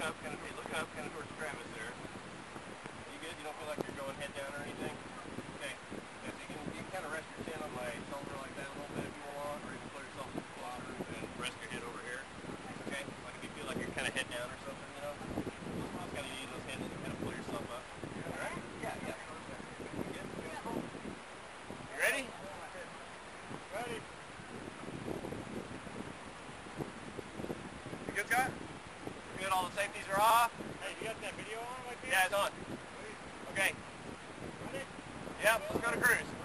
okay. these are off. Hey, you got that video on right there? Yeah, it's on. Okay. Ready? Yep, let's go to cruise.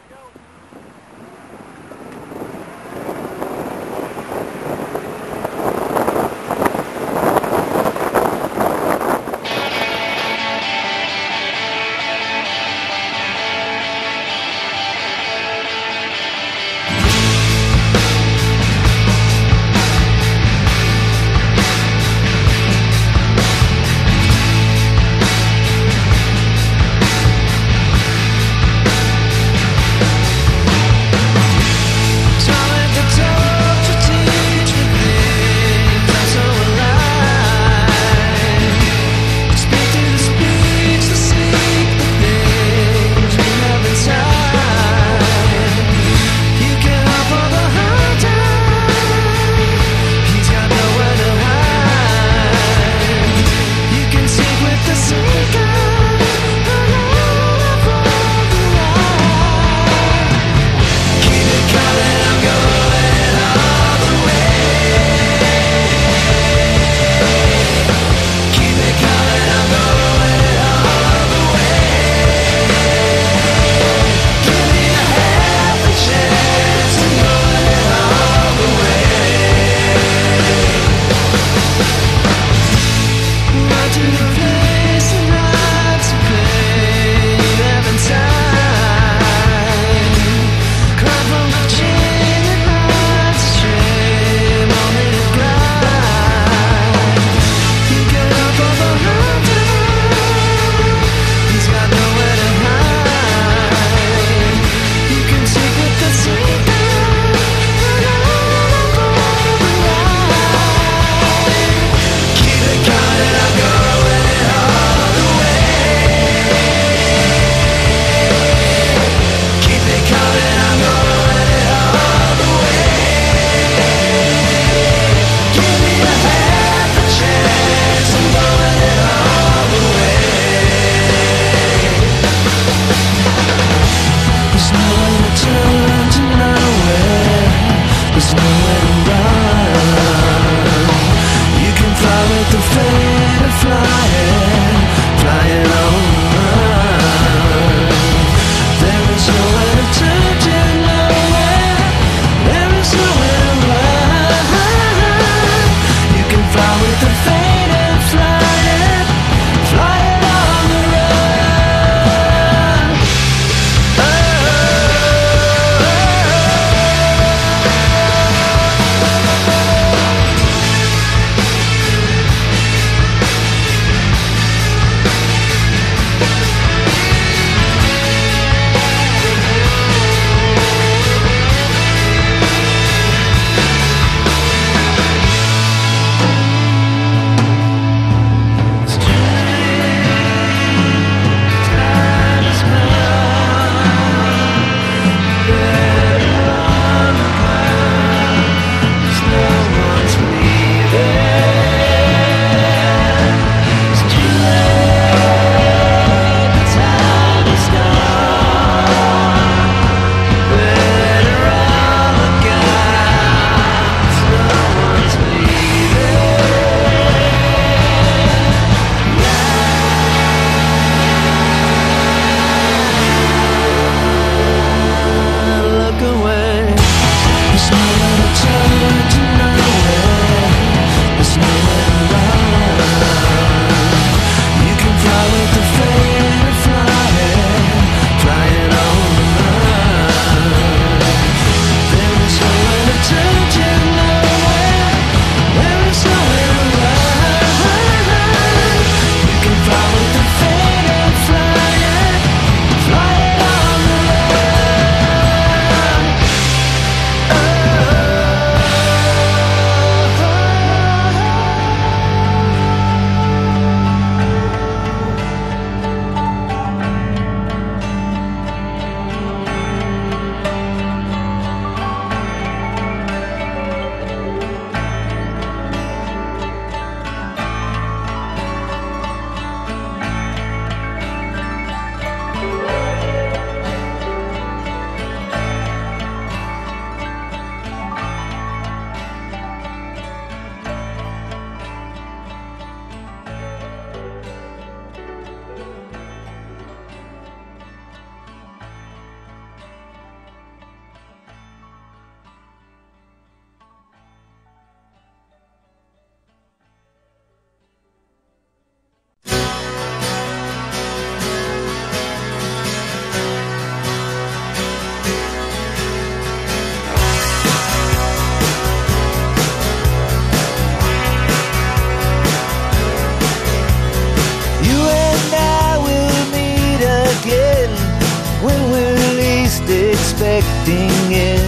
Expecting it.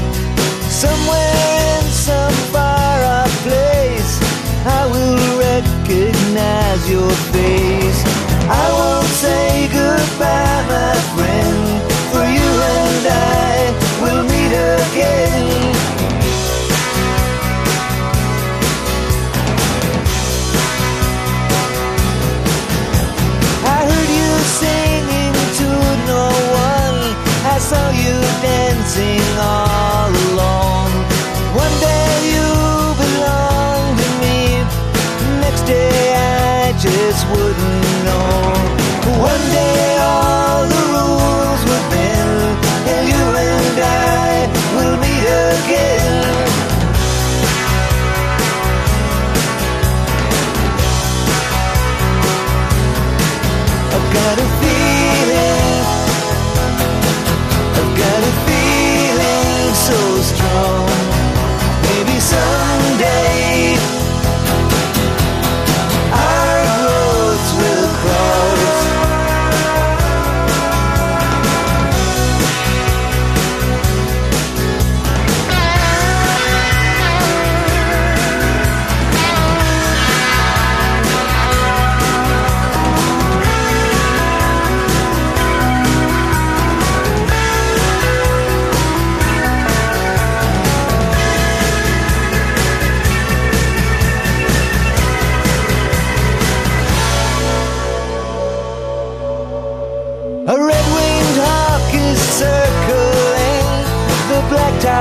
Somewhere in some far off place, I will recognize your face. I won't say goodbye, wouldn't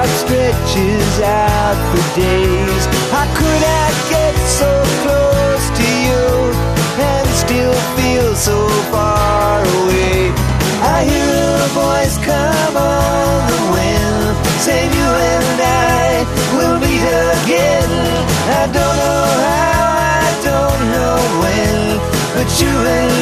blacktop stretches out for days. How could I get so close to you and still feel so far away? I hear a voice come on the wind, saying you and I will meet again. I don't know how, I don't know when, but you and